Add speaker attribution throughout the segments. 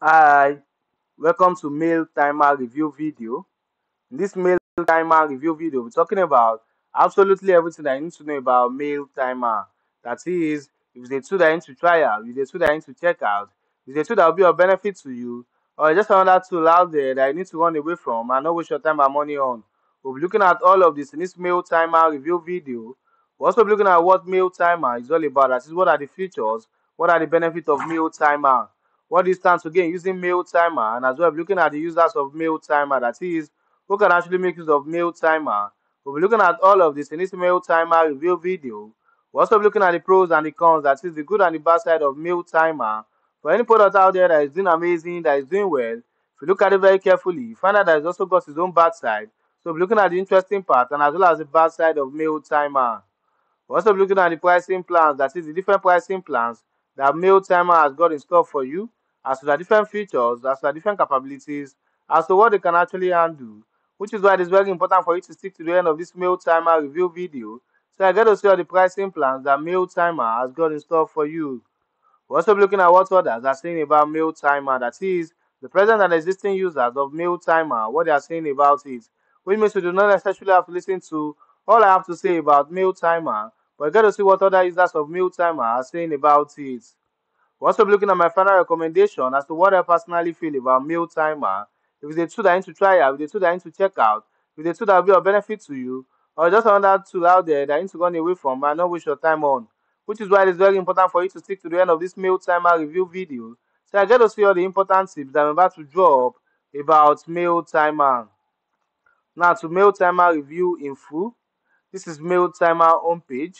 Speaker 1: Hi, welcome to Mail Timer Review video. In this Mail Timer Review video, we're talking about absolutely everything you need to know about Mail Timer. That is, if it's a tool that you need to try out, if it's a tool that you need to check out, if it's a tool that will be of benefit to you, or just another tool out there that you need to run away from and not waste your time and money on. We'll be looking at all of this in this Mail Timer Review video. We're also be looking at what Mail Timer is all about. That is, what are the features, what are the benefits of Mail Timer what this stands to gain using mail timer? And as well looking at the users of mail timer that is who can actually make use of mail timer. We'll be looking at all of this. In this mail timer review video. We're also looking at the pros and the cons that is the good and the bad side of mail timer. For any product out there that is doing amazing that is doing well if you look at it very carefully you find out that it's also got its own bad side. So we're looking at the interesting part and as well as the bad side of mail timer. We're also looking at the pricing plans that is the different pricing plans that mail timer has got in store for you as to the different features, as to the different capabilities, as to what they can actually handle, which is why it is very important for you to stick to the end of this Mail Timer review video so I get to see all the pricing plans that Mail Timer has got in store for you. We're also looking at what others are saying about Mail Timer, that is, the present and existing users of Mail Timer, what they are saying about it, which means we do not necessarily have to listen to all I have to say about Mail Timer, but I get to see what other users of Mail Timer are saying about it. We're also looking at my final recommendation as to what I personally feel about Mail Timer. If it's a tool that I need to try out, if it's a tool that I need to check out, if it's a tool that will be of benefit to you, or just another tool out there that you need to run away from and not waste your time on. Which is why it is very important for you to stick to the end of this Mail Timer review video so I get to see all the important tips that I'm about to drop about Mail Timer. Now to Mail Timer review in full. This is Mail Timer homepage.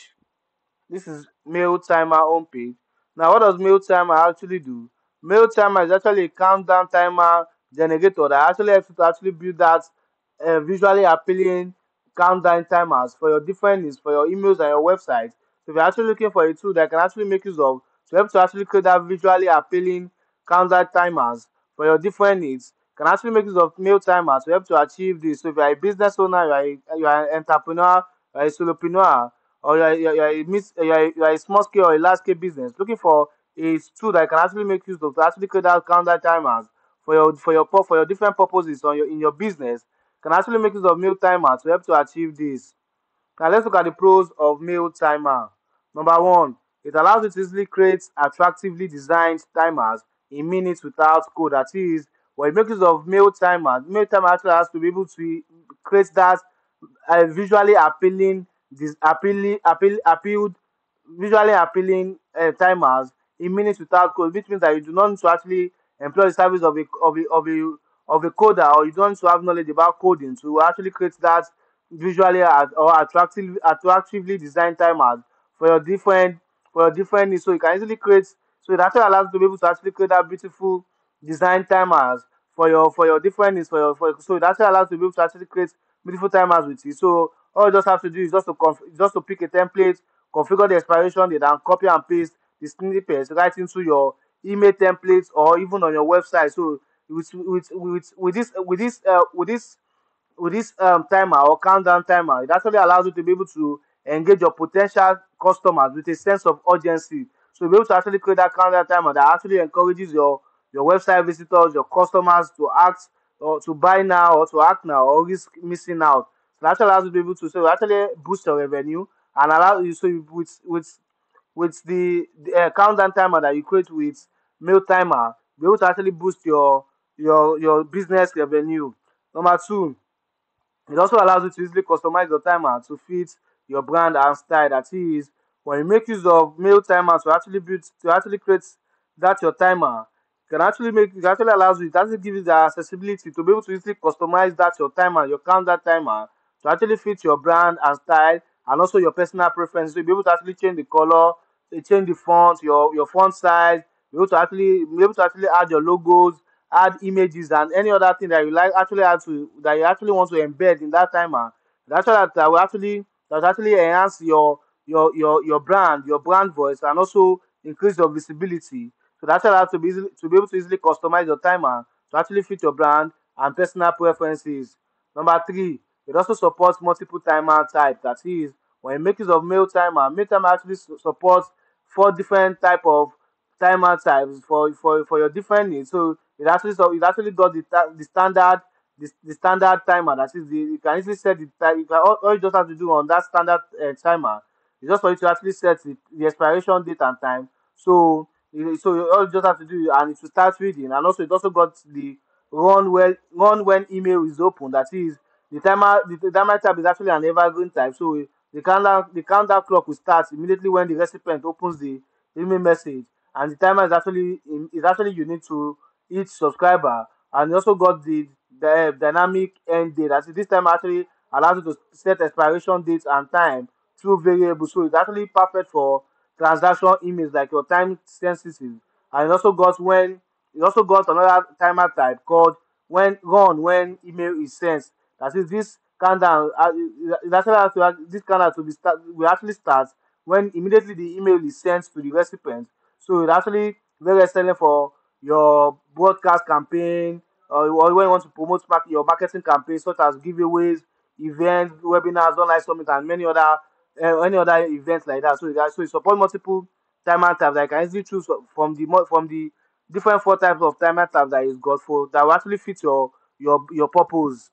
Speaker 1: This is Mail Timer homepage. Now, what does Mail Timer actually do? Mail Timer is actually a countdown timer generator that actually helps you to actually build that uh, visually appealing countdown timers for your different needs, for your emails and your website. So if you're actually looking for a tool that can actually make use of to help to actually create that visually appealing countdown timers for your different needs, can actually make use of Mail Timer to help to achieve this. So if you're a business owner, you're a, you're an entrepreneur, you're a solopreneur, or you're, you're, a, small scale or a large scale business looking for a tool that can actually make use of to actually create out countdown timers for your for your for your different purposes on your in your business can actually make use of mail timer to help to achieve this. Now let's look at the pros of mail timer. Number one, it allows you to easily create attractively designed timers in minutes without code. That is, when you make use of mail timer, mail timer actually has to be able to create that uh, visually appealing this appealing appeal appealed visually appealing uh, timers in minutes without code, which means that you do not need to actually employ the service of a of a of a of a coder or you don't need to have knowledge about coding to actually create that visually or attractively attractively designed timers for your different for your different needs. So you can easily create so it actually allows you to be able to actually create that beautiful design timers for your for your different needs for your for so it actually allows to be able to actually create beautiful timers with you. So all you just have to do is just to just to pick a template, configure the expiration date, and copy and paste the snippets right into your email templates or even on your website. So with with with, with this with this uh, with this with this um, timer or countdown timer, it actually allows you to be able to engage your potential customers with a sense of urgency. So you'll be able to actually create that countdown timer that actually encourages your your website visitors, your customers to act or to buy now or to act now or risk missing out. So that allows you to be able to so actually boost your revenue and allow you so you, with with with the, the uh, countdown timer that you create with mail timer, be able to actually boost your your your business revenue. Number two, it also allows you to easily customize your timer to fit your brand and style. That is, when you make use of mail timer to actually build to actually create that your timer, can actually make it actually allows you it actually gives you the accessibility to be able to easily customize that your timer, your countdown timer to actually fit your brand and style and also your personal preference. So you'll be able to actually change the color, change the font, your your font size, be able to actually be able to actually add your logos, add images and any other thing that you like actually add to that you actually want to embed in that timer. That's that that will actually that actually enhance your your your your brand, your brand voice, and also increase your visibility. So that's allows to be to be able to easily customize your timer to actually fit your brand and personal preferences. Number three, it also supports multiple timer types. That is, when you make use of mail timer, mail timer actually supports four different type of timer types for for for your different needs. So it actually so it actually got the the standard the, the standard timer that is the you can easily set the time. You can, all, all you just have to do on that standard uh, timer is just for you to actually set the, the expiration date and time. So you- so all you just have to do and it will start reading. And also it also got the run well run when email is open. That is the timer the, timer type is actually an evergreen type. So the countdown the countdown clock will start immediately when the recipient opens the email message. And the timer is actually is actually unique to each subscriber. And you also got the, the eh, dynamic end date. Is this time actually allows you to set expiration dates and time through variables. So it's actually perfect for transaction emails like your time sensitive. And it also got when it also got another timer type called when run when email is sent that is this countdown uh, it has to this countdown to be start will actually start when immediately the email is sent to the recipient so it's actually very excellent for your broadcast campaign or, when you want to promote your marketing campaign, such as giveaways, events, webinars, online summit, and many other uh, any other events like that. So it, so it support multiple timer types. I can easily choose from the from the different four types of timer types that is got for that will actually fit your your your purpose.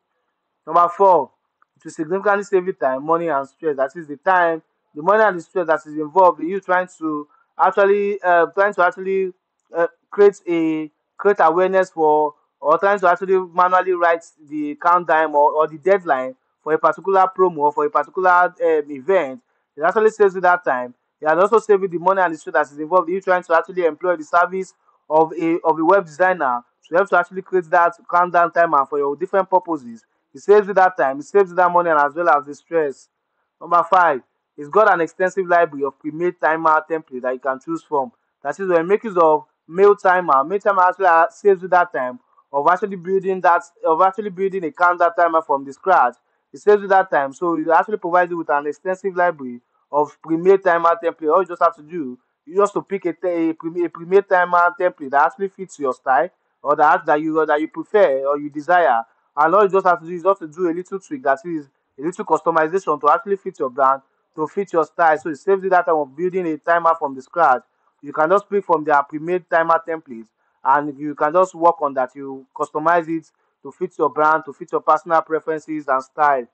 Speaker 1: Number four, it will significantly save you time, money, and stress. That is the time, the money and the stress that is involved in you trying to actually uh, trying to actually uh, create a create awareness for or trying to actually manually write the countdown or, or the deadline for a particular promo or for a particular um, event. It actually saves you that time. It has also saved you the money and the stress that is involved in you trying to actually employ the service of a of a web designer to help to actually create that countdown timer for your different purposes. It saves you that time, it saves you that money and as well as the stress. Number five, it's got an extensive library of pre-made timer templates that you can choose from. That is when make use of mail timer. Mail timer actually saves you that time of actually building that of actually building a calendar timer from the scratch. It saves you that time. So it actually provides you with an extensive library of pre-made timer template. All you just have to do you just to pick a, a, a pre-made timer template that actually fits your style or that that you that you prefer or you desire. And all you just have to do is just to do a little tweak that is a little customization to actually fit your brand, to fit your style. So it saves you that time of building a timer from the scratch. You can just pick from their pre-made timer templates and you can just work on that. You customize it to fit your brand, to fit your personal preferences and style.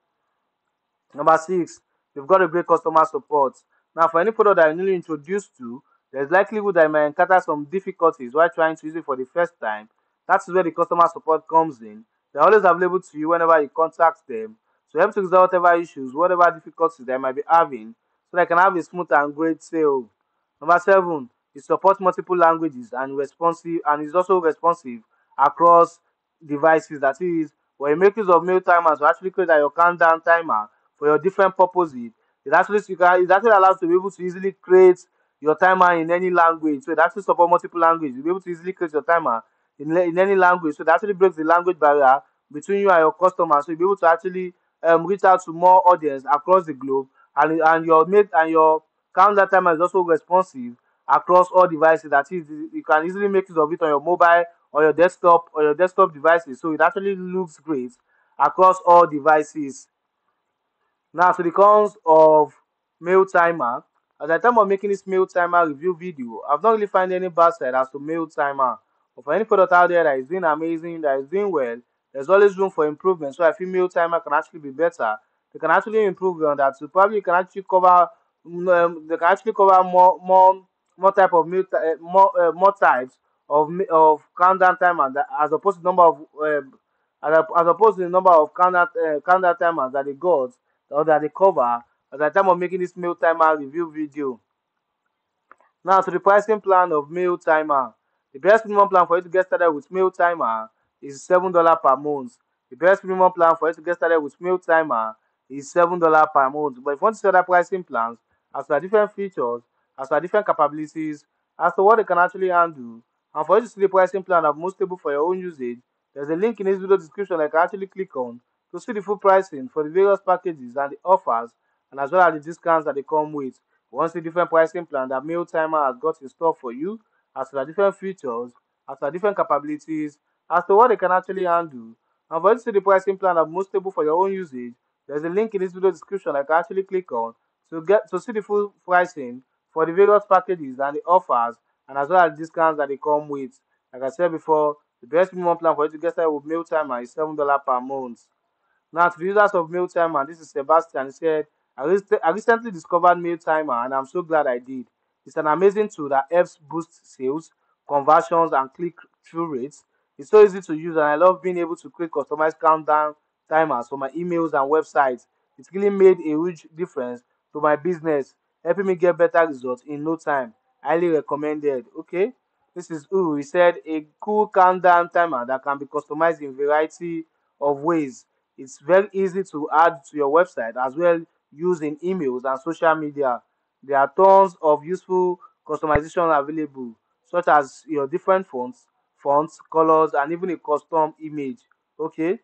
Speaker 1: Number six, you've got a great customer support. Now, for any product that you're newly introduced to, there's likelihood that you may encounter some difficulties while trying to use it for the first time. That's where the customer support comes in. They're always available to you whenever you contact them. So help to resolve whatever issues, whatever difficulties they might be having, so they can have a smooth and great sale. Number seven, it supports multiple languages and responsive and is also responsive across devices. That is, when you make use of mail timers to actually create your countdown timer for your different purposes, it actually it actually allows you to be able to easily create your timer in any language. So it actually support multiple languages. You'll be able to easily create your timer in, in any language. So that actually breaks the language barrier between you and your customers. So you'll be able to actually um, reach out to more audience across the globe, and and your mate and your countdown timer is also responsive across all devices. That is, you can easily make use of it on your mobile or your desktop or your desktop devices. So it actually looks great across all devices. Now to the cons of mail timer. At the time of making this mail timer review video, I've not really found any bad side as to mail timer. But for any product out there that is doing amazing, that is doing well, there's always room for improvement. So feel mail timer can actually be better. They can actually improve on that. So probably can actually cover mm, um, they can actually cover more more more type of mail uh, more uh, more types of of countdown timer as opposed to number of um, as, opposed to the number of countdown uh, countdown timers that they got or that they cover at the time of making this mail timer review video. Now to the pricing plan of mail timer. The best minimum plan for you to get started with mail timer ah, is seven dollar per month. The best minimum plan for you to get started with mail timer ah, is seven dollar per month. But if you want to see other pricing plans, as to different features, as to different capabilities, as to what they can actually handle, and for you to see the pricing plan of most stable for your own usage, there's a link in this video description that you can actually click on to see the full pricing for the various packages and the offers, and as well as the discounts that they come with. Once the different pricing plan that Mail Timer has got in store for you, as to the different features, as to the different capabilities, as to what they can actually handle. And for you to see the pricing plan of most stable for your own usage, there's a link in this video description you can actually click on to get to see the full pricing for the various packages and the offers, and as well as discounts that they come with. Like I said before, the best premium plan for you to get started with Timer is $7 per month. Now, to the users of Timer, this is Sebastian. He said, I, I recently discovered Timer and I'm so glad I did. It's an amazing tool that helps boost sales, conversions, and click through rates. It's so easy to use, and I love being able to create customized countdown timers for my emails and websites. It's really made a huge difference to my business, helping me get better results in no time. Highly recommended. Okay, this is who he said a cool countdown timer that can be customized in variety of ways. It's very easy to add to your website as well using emails and social media. There are tons of useful customization available, such as your different fonts, fonts, colors, and even a custom image. Okay.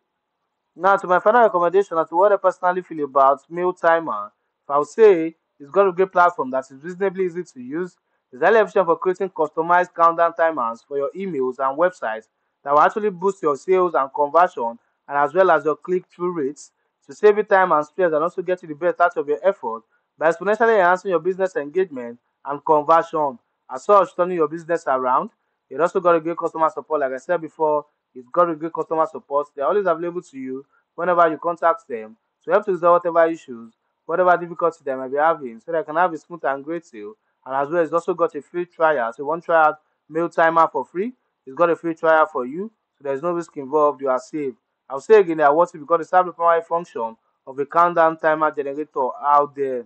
Speaker 1: Now, to my final recommendation as to what I personally feel about Mail Timer, if I would say it's got a great platform that is reasonably easy to use, it's highly efficient for creating customized countdown timers for your emails and websites that will actually boost your sales and conversion and as well as your click-through rates to save you time and stress and also get you the best out of your effort by exponentially enhancing your business engagement and conversion. As such, turning your business around. It also got a great customer support, like I said before, it's got a great customer support. They're always available to you whenever you contact them to help to resolve whatever issues, whatever difficulty they might be having, so they can have a smooth and great sale. And as well, it's also got a free trial. So, one trial mail timer for free. It's got a free trial for you, so there's no risk involved. You are safe. I'll say again that what if because it's the primary function of a countdown timer generator out there.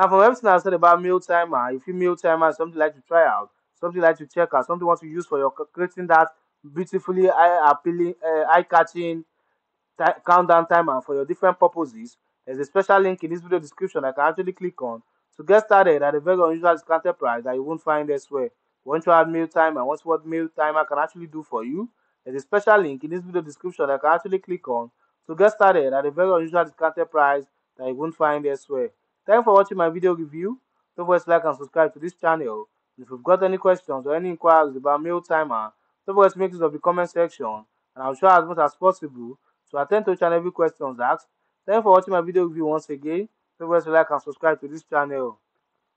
Speaker 1: Now, from everything I said about mail timer, if you mail timer something like to try out, something like to check out, something you want to use for your creating that beautifully eye appealing, uh, eye catching countdown timer for your different purposes. There's a special link in this video description I can actually click on to get started at a very unusual discounted price that you won't find elsewhere. Once you add mail timer, what's what mail timer can actually do for you, there's a special link in this video description I can actually click on to get started at a very unusual discounted price that you won't find elsewhere. Thanks for watching my video review. Don't forget to like and subscribe to this channel. If you've got any questions or any inquiries about mail timer, don't forget to make use of the comment section and I'll try as much as possible to attend to each and every questions asked. Thanks for watching my video review once again. Don't forget to like and subscribe to this channel.